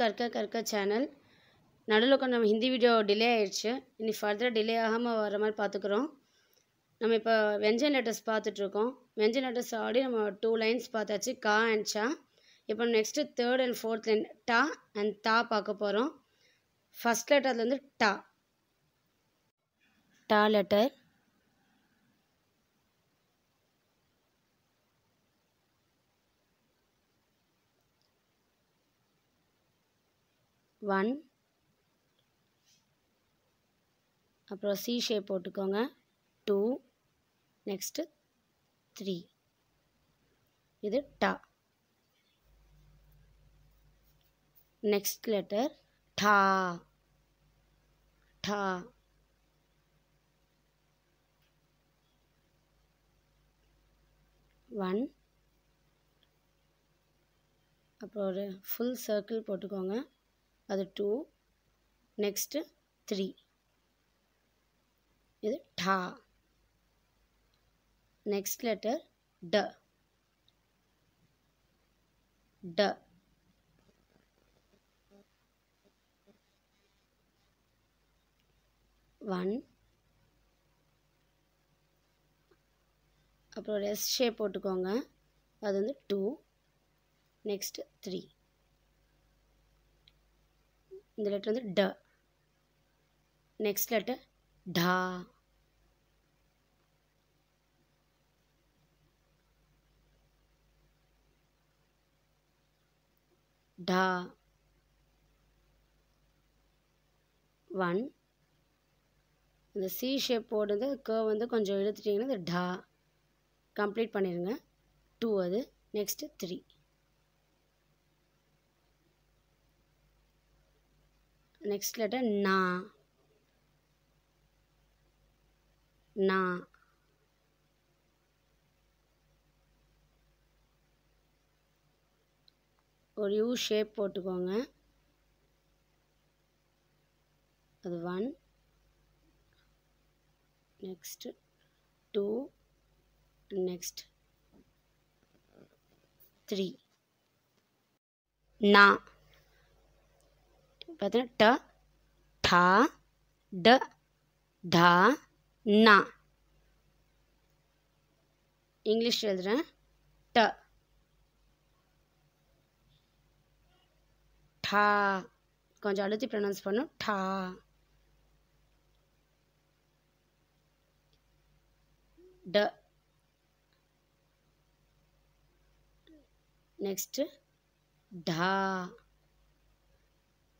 கற்க கற்க சேனல் நடுவில் கொஞ்சம் நம்ம ஹிந்தி வீடியோ டிலே ஆயிடுச்சு. இனி ஃபர்தர் டிலே ஆகாமல் வர மாதிரி பார்த்துக்குறோம் நம்ம இப்போ வெஞ்சன் லெட்டர்ஸ் பார்த்துட்ருக்கோம் வெஞ்சன் லெட்டர்ஸ் ஆல்ரெடி நம்ம டூ லைன்ஸ் பார்த்தாச்சு கா அண்ட் சா. இப்போ next third and fourth line டா அண்ட் தா பார்க்க போகிறோம் ஃபஸ்ட் லெட்டர் வந்து டா. டா லெட்டர் ஒன் அப்புறம் சி ஷேப் போட்டுக்கோங்க. டூ நெக்ஸ்ட்டு த்ரீ இது டா. நெக்ஸ்ட் லெட்டர் டா. டா. ஒன் அப்புறம் ஒரு ஃபுல் சர்க்கிள் போட்டுக்கோங்க. அது டூ நெக்ஸ்ட்டு த்ரீ இது டா. நெக்ஸ்ட் லெட்டர் ட. ட. ஒன் அப்புறம் ஒரு எஸ் ஷேப் போட்டுக்கோங்க. அது வந்து டூ நெக்ஸ்ட்டு த்ரீ இந்த லெட்டர் வந்து ட. நெக்ஸ்ட் லெட்டர் டா. டா. ஒன் இந்த சி ஷேப் போடுறது கேர் வந்து கொஞ்சம் இழுத்துட்டிங்கன்னா இந்த டா. கம்ப்ளீட் பண்ணிடுங்க டூ அது. நெக்ஸ்ட்டு த்ரீ நெக்ஸ்ட் லெட்டர் நா நா ஒரு யூ ஷேப் போட்டுக்கோங்க. அது one next two next three நா பார்த்தீங்கன்னா ட டா ட டா நா இங்கிலீஷ் எழுதுகிறேன் ட டா கொஞ்சம் அழுத்தி ப்ரொனவுன்ஸ் பண்ணும் டா। ட. நெக்ஸ்ட்டு டா.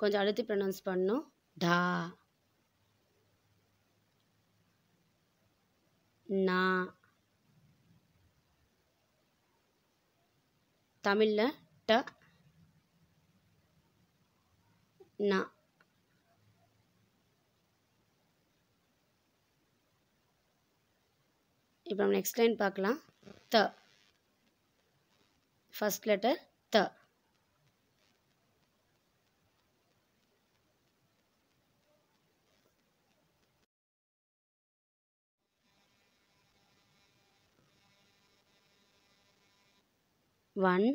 கொஞ்சம் அழுத்தி ப்ரொனவுன்ஸ் பண்ணும் டா நா தமிழில் ட நா இப்போ நம்ம நெக்ஸ்ட் லைன் பார்க்கலாம் த ஃபஸ்ட் லெட்டர் த ஒன்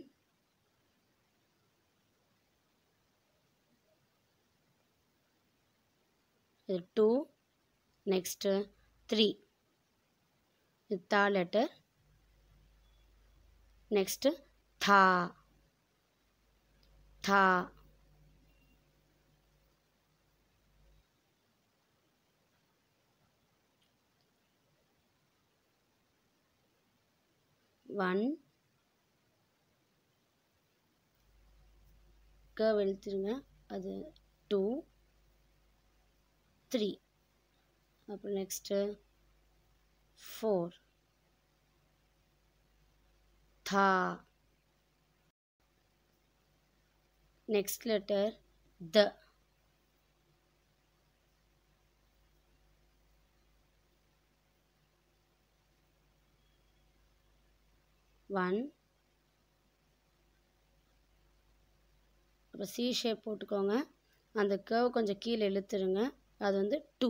இது டூ நெக்ஸ்ட்டு த்ரீ இது தா லெட்டர் நெக்ஸ்ட்டு தா தா ஒன் Curve எழுத்துருங்க அது டூ த்ரீ அப்புறம் நெக்ஸ்ட்டு ஃபோர் தா. நெக்ஸ்ட் லெட்டர் த. ஒன் அப்புறம் சி ஷேப் போட்டுக்கோங்க. அந்த கேர்வ் கொஞ்சம் கீழே இழுத்துருங்க. அது வந்து டூ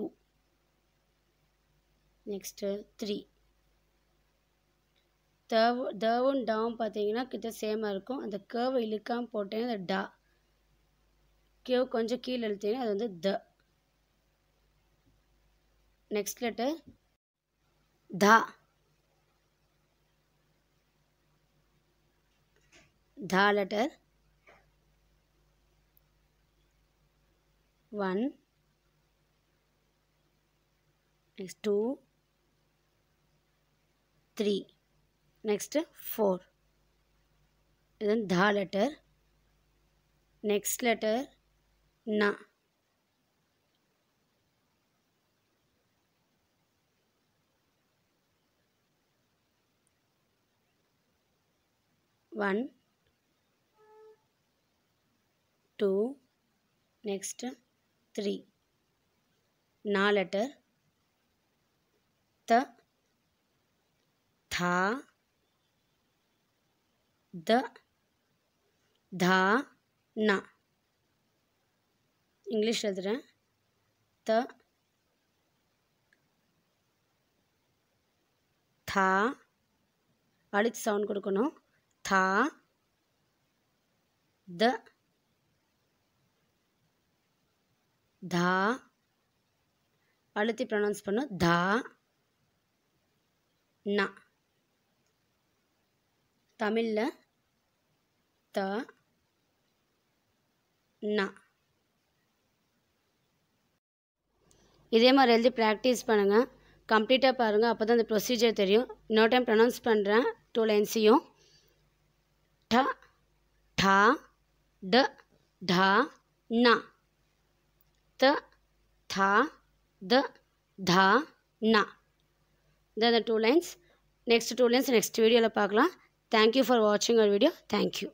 நெக்ஸ்ட்டு த்ரீ தேவ் தேவும் டாவும் பார்த்தீங்கன்னா கிட்ட சேமாக இருக்கும். அந்த கேர்வை இழுக்காமல் போட்டேன் அந்த டா கேவ் கொஞ்சம் கீழே இழுத்தீங்கன்னா அது வந்து த நெக்ஸ்ட் லெட்டர் தா. தா letter one two three next four इधर ध लेटर नेक्स्ट लेटर न one two next three. na letter th tha த தா நா இங்கிலீஷ் எழுதுகிறேன் த தா அழுத்தி சவுண்ட் கொடுக்கணும் தா த தா. அழுத்தி ப்ரொனவுன்ஸ் பண்ணும் தா. நா. தமிழில் த. நா. இதே மாதிரி எழுதி ப்ராக்டிஸ் பண்ணுங்கள் கம்ப்ளீட்டாக பாருங்கள் அப்போ தான் அந்த ப்ரொசீஜர் தெரியும். இன்னொரு டைம் ப்ரொனவுன்ஸ் பண்ணுறேன் டூ லைன்ஸையும் ட ட ட ட நா த தா த தா நா இந்த அந்த two lines next two lines next வீடியோவில் பார்க்கலாம். தேங்க்யூ ஃபார் வாட்சிங் அவர் வீடியோ தேங்க்யூ